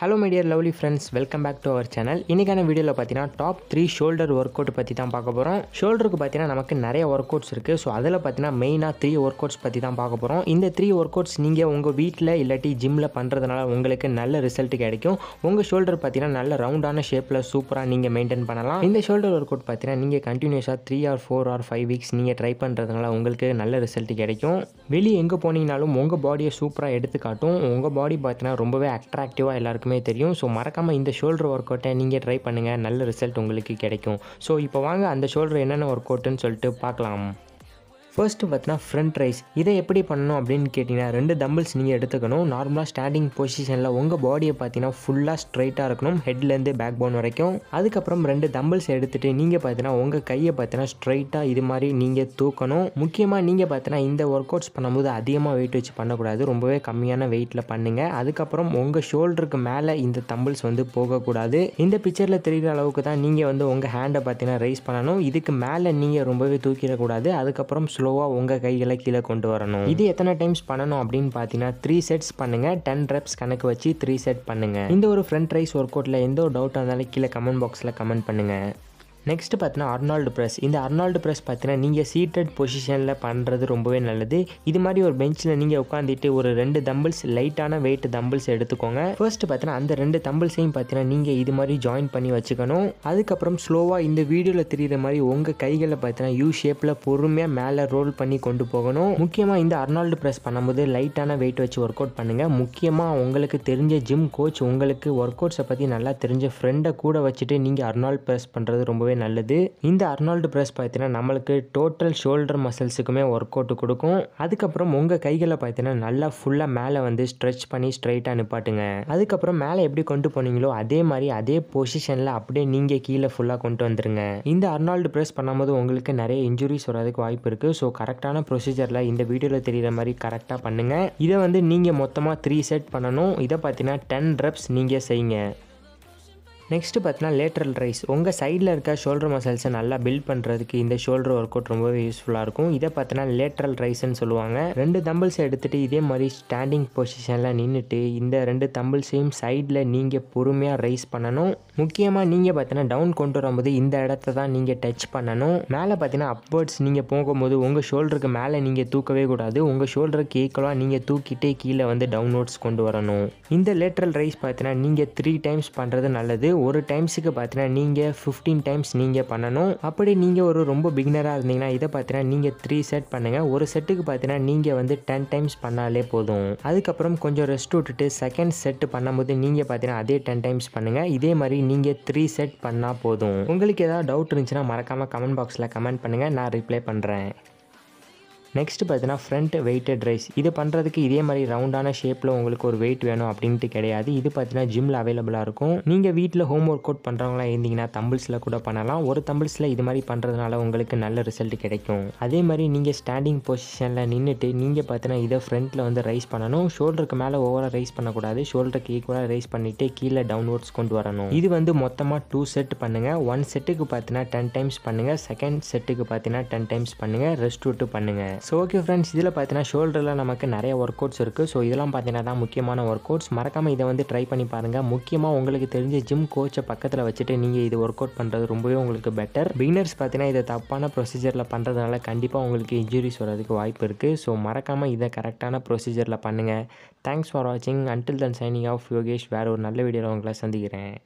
Hello my dear lovely friends welcome back to our channel இன்றைக்கான வீடியோவில் பார்த்தீங்கன்னா top three shoulder work out பற்றி தான் பார்க்க போகிறோம் ஷோல்டருக்கு பார்த்தீங்கன்னா நமக்கு நிறைய ஒர்க் அவுட்ஸ் இருக்குது ஸோ அதில் பார்த்தீங்கன்னா மெயினாக த்ரீ ஒர்க் அவுட்ஸ் பற்றி தான் பார்க்க போகிறோம் இந்த த்ரீ ஒர்க் அவுட்ஸ் நீங்கள் உங்கள் வீட்டில் இல்லாட்டி ஜிம்மில் பண்ணுறதுனால உங்களுக்கு நல்ல ரிசல்ட் கிடைக்கும். உங்கள் ஷோல்டர் பார்த்தீங்கன்னா நல்ல ரவுண்டான ஷேப்பில் சூப்பராக நீங்கள் மெயின்டைன் பண்ணலாம். இந்த ஷோல்டர் ஒர்க் அவுட் பார்த்தீங்கன்னா நீங்கள் கண்டினியூஸாக three or four or five weeks நீங்கள் ட்ரை பண்ணுறதுனால உங்களுக்கு நல்ல ரிசல்ட் கிடைக்கும். வெளியே எங்கே போனீங்கனாலும் உங்கள் பாடியை சூப்பராக எடுத்துக்காட்டும். உங்கள் பாடி பார்த்தீங்கன்னா ரொம்பவே அட்ராக்டிவாக எல்லாருக்கும் தெரியும். ஸோ மறக்காமல் இந்த ஷோல்டர் ஒர்க் அவுட்டை நீங்கள் ட்ரை பண்ணுங்கள் நல்ல ரிசல்ட் உங்களுக்கு கிடைக்கும். ஸோ இப்போ வாங்க அந்த ஷோல்டர் என்னென்ன ஒர்க் அவுட்டுன்னு சொல்லிட்டு பார்க்கலாம். ஃபர்ஸ்ட்டு பார்த்தீங்கன்னா ஃப்ரண்ட் ரைஸ் இதை எப்படி பண்ணணும் அப்படின்னு கேட்டிங்கன்னா ரெண்டு தம்பிள்ஸ் நீங்கள் எடுத்துக்கணும். நார்மலாக ஸ்டாண்டிங் பொசிஷனில் உங்கள் பாடியை பார்த்தீங்கன்னா ஃபுல்லாக ஸ்ட்ரைட்டாக இருக்கணும். ஹெட்லேருந்து பேக் போன் வரைக்கும். அதுக்கப்புறம் ரெண்டு தம்பிள்ஸ் எடுத்துகிட்டு நீங்கள் பார்த்தீங்கன்னா உங்கள் கையை பார்த்தீங்கன்னா ஸ்ட்ரைட்டாக இது மாதிரி நீங்கள் தூக்கணும். முக்கியமாக நீங்கள் பார்த்தீங்கன்னா இந்த ஒர்க் அவுட்ஸ் பண்ணும்போது அதிகமாக வெயிட் வச்சு பண்ணக்கூடாது. ரொம்பவே கம்மியான வெயிட்டில் பண்ணுங்கள் அதுக்கப்புறம் உங்கள் ஷோல்டருக்கு மேலே இந்த தம்பிள்ஸ் வந்து போகக்கூடாது. இந்த பிக்சரில் தெரிகிற அளவுக்கு தான் நீங்கள் வந்து உங்கள் ஹேண்டை பார்த்தீங்கன்னா ரைஸ் பண்ணணும். இதுக்கு மேலே நீங்கள் ரொம்பவே தூக்கிடக்கூடாது. அதுக்கப்புறம் ஸ்லோவாக உங்கள் கைகளை கீழே கொண்டு வரணும். இது எத்தனை டைம்ஸ் பண்ணணும் அப்படின்னு பார்த்தீங்கன்னா த்ரீ செட்ஸ் பண்ணுங்கள் டென் ரெப்ஸ் கணக்கு வச்சு த்ரீ செட் பண்ணுங்கள் இந்த ஒரு ஃப்ரண்ட் ரைஸ் ஒர்க் அவுட்டில் எந்த ஒரு டவுட்டாக இருந்தாலும் கீழே கமெண்ட் பாக்ஸில் கமெண்ட் பண்ணுங்கள் நெக்ஸ்ட் பார்த்தீங்கன்னா அர்னால்டு ப்ரெஸ் இந்த அர்னால்டு ப்ரெஸ் பார்த்தீங்கன்னா நீங்கள் சீட்டட் பொசிஷனில் பண்ணுறது ரொம்பவே நல்லது. இது மாதிரி ஒரு பெஞ்சில் நீங்கள் உட்காந்துட்டு ஒரு ரெண்டு தம்பிள்ஸ் லைட்டான வெயிட் தம்பிள்ஸ் எடுத்துக்கோங்க. ஃபர்ஸ்ட் பார்த்தீங்கன்னா அந்த ரெண்டு தம்பிள்ஸையும் பார்த்தீங்கன்னா நீங்கள் இது மாதிரி ஜாயின் பண்ணி வச்சுக்கணும். அதுக்கப்புறம் ஸ்லோவாக இந்த வீடியோவில் தெரியுற மாதிரி உங்கள் கைகளை பார்த்தீங்கன்னா யூ ஷேப்பில் பொறுமையாக மேலே ரோல் பண்ணி கொண்டு போகணும். முக்கியமாக இந்த அர்னால்டு ப்ரெஸ் பண்ணும்போது லைட்டான வெயிட் வச்சு ஒர்க் அவுட் பண்ணுங்கள் முக்கியமாக உங்களுக்கு தெரிஞ்ச ஜிம் கோச் உங்களுக்கு ஒர்க் அவுட்ஸை பற்றி நல்லா தெரிஞ்ச ஃப்ரெண்டை கூட வச்சுட்டு நீங்கள் அர்னால்டு ப்ரெஸ் பண்ணுறது ரொம்பவே ரொம்பவே நல்லது. இந்த அர்னால்டு ப்ரெஸ் பார்த்தீங்கன்னா நம்மளுக்கு டோட்டல் ஷோல்டர் மசில்ஸுக்குமே ஒர்க் அவுட் கொடுக்கும். அதுக்கப்புறம் உங்கள் கைகளை பார்த்தீங்கன்னா நல்லா ஃபுல்லாக மேலே வந்து ஸ்ட்ரெச் பண்ணி ஸ்ட்ரைட்டாக நிப்பாட்டுங்க. அதுக்கப்புறம் மேலே எப்படி கொண்டு போனீங்களோ அதே மாதிரி அதே பொசிஷனில் அப்படியே நீங்கள் கீழே ஃபுல்லாக கொண்டு வந்துருங்க. இந்த அர்னால்டு ப்ரெஸ் பண்ணும்போது உங்களுக்கு நிறைய இன்ஜுரிஸ் வர்றதுக்கு வாய்ப்பு இருக்குது ஸோ கரெக்டான ப்ரொசீஜரில் இந்த வீடியோவில் தெரிகிற மாதிரி கரெக்டாக பண்ணுங்கள் இதை வந்து நீங்கள் மொத்தமாக த்ரீ செட் பண்ணணும். இதை பார்த்தீங்கன்னா டென் ரெப்ஸ் நீங்கள் செய்யுங்க. நெக்ஸ்ட்டு பார்த்தீங்கன்னா லேட்ரல் ரைஸ் உங்கள் சைடில் இருக்க ஷோல்டர் மசில்ஸை நல்லா பில்ட் பண்ணுறதுக்கு இந்த ஷோல்டர் ஒர்க் அவுட் ரொம்பவே யூஸ்ஃபுல்லாக இருக்கும். இதை பார்த்தீங்கன்னா லேட்ரல் ரைஸ்ன்னு சொல்லுவாங்க. ரெண்டு தம்பிள்ஸ் எடுத்துகிட்டு இதே மாதிரி ஸ்டாண்டிங் பொசிஷனில் நின்றுட்டு இந்த ரெண்டு தம்பிள்ஸையும் சைடில் நீங்கள் பொறுமையாக ரைஸ் பண்ணணும். முக்கியமாக நீங்கள் பார்த்தீங்கன்னா டவுன் கொண்டு வரும்போது இந்த இடத்த தான் நீங்கள் டச் பண்ணணும். மேலே பார்த்தீங்கன்னா அப்வர்ட்ஸ் நீங்கள் போகும்போது உங்கள் ஷோல்டருக்கு மேலே நீங்கள் தூக்கவே கூடாது. உங்கள் ஷோல்டருக்கு ஈக்குவலாக நீங்கள் தூக்கிட்டே கீழே வந்து டவுன்வர்ட்ஸ் கொண்டு வரணும். இந்த லேட்ரல் ரைஸ் பார்த்தீங்கன்னா நீங்கள் த்ரீ டைம்ஸ் பண்ணுறது நல்லது. ஒரு டைம்ஸுக்கு பார்த்தீங்கன்னா நீங்கள் ஃபிஃப்டீன் டைம்ஸ் நீங்கள் பண்ணணும். அப்படி நீங்கள் ஒரு ரொம்ப பிகினராக இருந்தீங்கன்னா இதை பார்த்தீங்கன்னா நீங்கள் த்ரீ செட் பண்ணுங்கள் ஒரு செட்டுக்கு பார்த்தீங்கன்னா நீங்கள் வந்து டென் டைம்ஸ் பண்ணாலே போதும். அதுக்கப்புறம் கொஞ்சம் ரெஸ்ட் விட்டுட்டு செகண்ட் செட் பண்ணும்போது நீங்கள் பார்த்தீங்கன்னா அதே டென் டைம்ஸ் பண்ணுங்கள் இதே மாதிரி நீங்கள் த்ரீ செட் பண்ணால் போதும். உங்களுக்கு ஏதாவது டவுட் இருந்துச்சுன்னா மறக்காமல் கமெண்ட் பாக்ஸில் கமெண்ட் பண்ணுங்கள் நான் ரிப்ளை பண்ணுறேன் நெக்ஸ்ட் பார்த்தீங்கன்னா ஃப்ரண்ட் வெயிட்டட் ரைஸ் இது பண்ணுறதுக்கு இதே மாதிரி ரவுண்டான ஷேப்பில் உங்களுக்கு ஒரு வெயிட் வேணும் அப்படின்ட்டு கிடையாது. இது பார்த்தீங்கன்னா ஜிம்மில் அவைலபிளாக இருக்கும். நீங்கள் வீட்டில் ஹோம் ஒர்க் அவுட் பண்ணுறவங்களா இருந்தீங்கன்னா தம்பிள்ஸில் கூட பண்ணலாம். ஒரு தம்பிள்ஸில் இது மாதிரி பண்ணுறதுனால உங்களுக்கு நல்ல ரிசல்ட் கிடைக்கும். அதே மாதிரி நீங்கள் ஸ்டாண்டிங் பொசிஷனில் நின்றுட்டு நீங்கள் பார்த்தீங்கன்னா இதை ஃப்ரண்ட்டில் வந்து ரைஸ் பண்ணணும். ஷோல்டருக்கு மேலே ஓவராக ரைஸ் பண்ணக்கூடாது. ஷோல்டருக்கு ஈக்குவலாக ரைஸ் பண்ணிவிட்டு கீழே டவுன்வர்ட்ஸ் கொண்டு வரணும். இது வந்து மொத்தமாக டூ செட் பண்ணுங்கள் ஒன் செட்டுக்கு பார்த்தீங்கன்னா டென் டைம்ஸ் பண்ணுங்கள் செகண்ட் செட்டுக்கு பார்த்தீங்கன்னா டென் டைம்ஸ் பண்ணுங்கள் ரெஸ்ட் விட்டு பண்ணுங்கள் ஸோ ஓகே ஃப்ரெண்ட்ஸ் இதில் பார்த்தீங்கன்னா ஷோல்டரில் நமக்கு நிறைய ஒர்க் அவுட்ஸ் இருக்குது ஸோ இதெல்லாம் பார்த்தீங்கன்னா தான் முக்கியமான ஒர்க் அவுட்ஸ் மறக்காமல் இதை வந்து ட்ரை பண்ணி பாருங்கள் முக்கியமாக உங்களுக்கு தெரிஞ்ச ஜிம் கோச்சை பக்கத்தில் வச்சுட்டு நீங்கள் இது ஒர்க் அவுட் பண்ணுறது ரொம்பவே உங்களுக்கு பெட்டர் பிகினர்ஸ் பார்த்தீங்கன்னா இதை தப்பான ப்ரொசீஜரில் பண்ணுறதுனால கண்டிப்பாக உங்களுக்கு இன்ஜுரிஸ் வரதுக்கு வாய்ப்பு இருக்குது ஸோ மறக்காமல் இதை கரெக்டான ப்ரொசீஜரில் பண்ணுங்கள் தேங்க்ஸ் ஃபார் வாட்சிங் until then signing off Yogesh வேறு ஒரு நல்ல வீடியோவில் உங்களை சந்திக்கிறேன்.